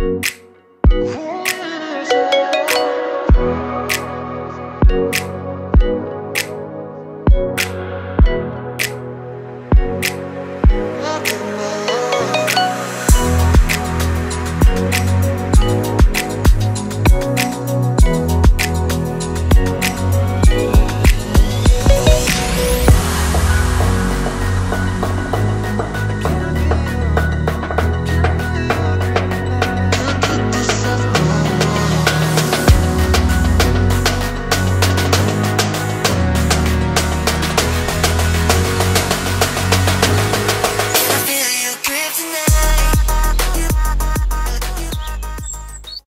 You.